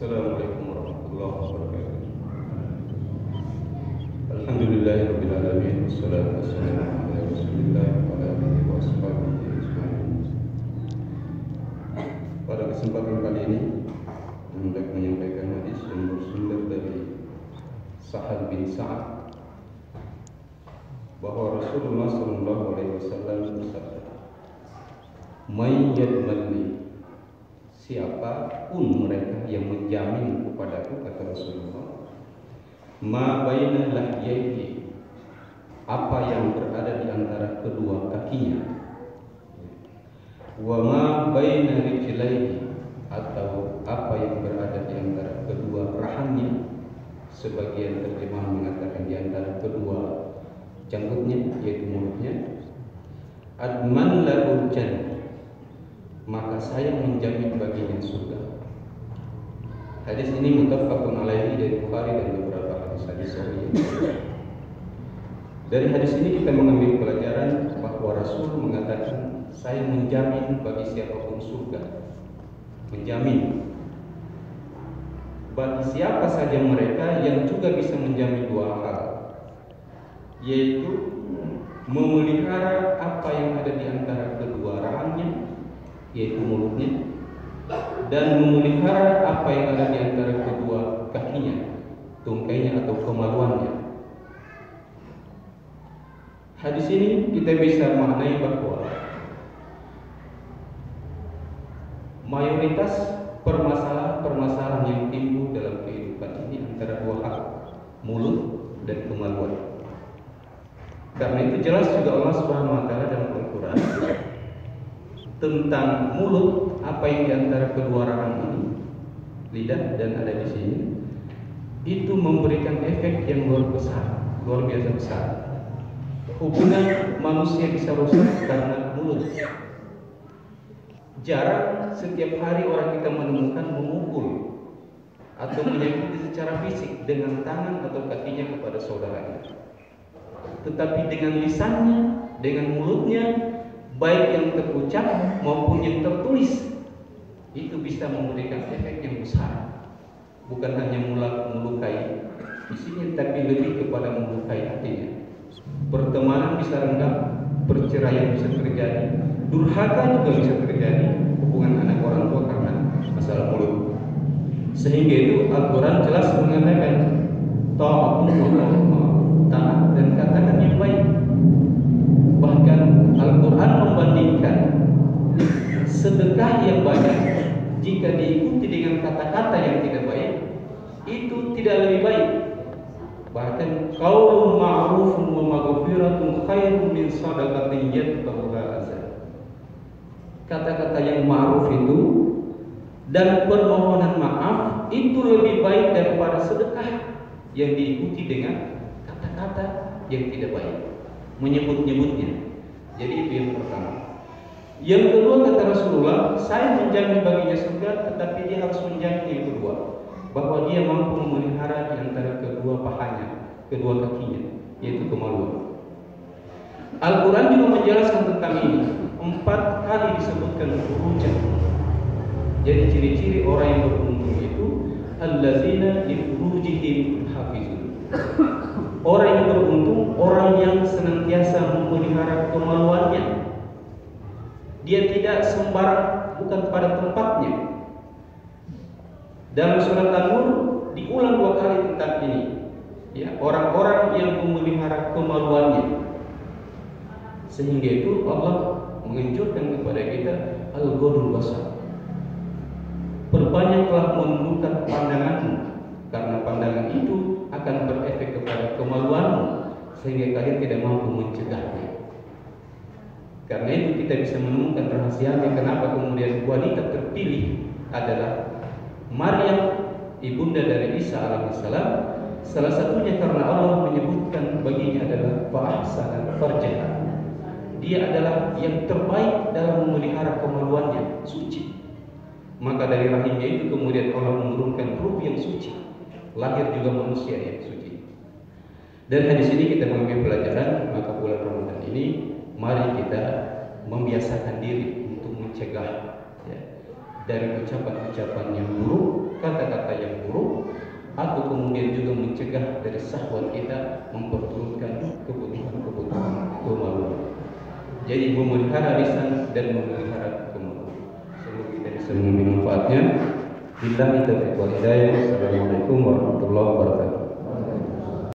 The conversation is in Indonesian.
Assalamualaikum warahmatullahi wabarakatuh. Alhamdulillahirabbil alamin wassalatu wassalamu ala Rasulillah wa ala alihi wa ashabihi ajmain. Pada kesempatan kali ini hendak menyampaikan hadis yang bersumber dari Sahal bin Sa'ad bahwa Rasulullah sallallahu alaihi wasallam bersabda, "May yadmanni siapa pun mereka yang menjamin kepadaku kata Rasulullah ma baina lahyaihi apa yang berada di antara kedua kakinya. Wa ma baina rijlaihi atau apa yang berada di antara kedua rahangnya. Sebagian terjemahan mengatakan di antara kedua janggutnya yaitu mulutnya. Adman lahul jannah maka saya menjamin baginya surga. Hadis ini muttafaqun alaihi dari Bukhari dan beberapa hadis-hadis sahih. Dari hadis ini kita mengambil pelajaran bahwa Rasul mengatakan saya menjamin bagi siapa pun surga. Menjamin bagi siapa saja mereka yang juga bisa menjamin dua hal yaitu memelihara apa yang ada di antara kedua rahangnya yaitu mulutnya dan memelihara apa yang ada di antara kedua kakinya, tungkainya atau kemaluannya. Hadis ini kita bisa maknai bahwa mayoritas permasalahan-permasalahan yang timbul dalam kehidupan ini antara dua hal, mulut dan kemaluan. Karena itu jelas juga Allah Subhanahu wa taala dalam Al-Qur'an tentang mulut apa yang di antara kedua rahang ini lidah dan ada di sini itu memberikan efek yang luar besar luar biasa besar. Hubungan manusia bisa rusak karena mulut. Jarang setiap hari orang kita menemukan memukul atau menyakiti secara fisik dengan tangan atau kakinya kepada saudaranya. Tetapi dengan lisannya dengan mulutnya baik yang terucap maupun yang tertulis itu bisa memberikan efek yang besar. Bukan hanya melukai di sini tapi lebih kepada melukai hatinya. Pertemanan bisa renggang perceraian bisa terjadi durhaka juga bisa terjadi hubungan anak orang tua karena masalah mulut. Sehingga itu Al-Quran jelas mengatakan ta'atun taat jika diikuti dengan kata-kata yang tidak baik itu tidak lebih baik bahkan qaulun ma'rufun wa maghfiratun khairun min sadaqatin yatba'uha kata-kata yang ma'ruf itu dan permohonan maaf itu lebih baik daripada sedekah yang diikuti dengan kata-kata yang tidak baik menyebut-nyebutnya. Jadi itu yang pertama. Yang kedua kata Rasulullah, saya menjamin baginya surga, tetapi dia harus menjamin yang kedua, bahwa dia mampu memelihara di antara kedua pahanya, kedua kakinya, yaitu kemaluan. Al-Quran juga menjelaskan tentang ini. Empat kali disebutkan furujan. Jadi ciri-ciri orang yang beruntung itu allazina li furujihim hafizun. Orang yang beruntung, orang yang senantiasa memelihara kemaluannya. Dia tidak sembarang bukan pada tempatnya. Dalam surat An-Nur diulang dua kali tentang ini. Ya, orang-orang yang memelihara kemaluannya. Sehingga itu Allah menganjurkan kepada kita al-ghadul basar. Perbanyaklah menundukkan pandanganmu karena pandangan itu akan berefek kepada kemaluanmu sehingga kalian tidak mampu mencegahnya. Karena itu kita bisa menemukan rahasianya kenapa kemudian wanita terpilih adalah Maryam ibunda dari Isa alaihissalam. Salah satunya karena Allah menyebutkan baginya adalah fa'ahsana farjaha. Dia adalah yang terbaik dalam memelihara kemaluannya, suci. Maka dari rahimnya itu kemudian Allah menurunkan ruh yang suci lahir juga manusia yang suci. Dan hadis ini kita mengambil pelajaran maka bulan Ramadan ini mari kita membiasakan diri untuk mencegah ya, dari ucapan-ucapan yang buruk, kata-kata yang buruk, atau kemudian juga mencegah dari sahwat kita memperturutkan kebutuhan-kebutuhan kemaluan. Jadi memelihara lisan dan memelihara kemaluan. Semoga kita bisa meminum manfaatnya. Bila kita berkuat. Assalamualaikum warahmatullahi wabarakatuh.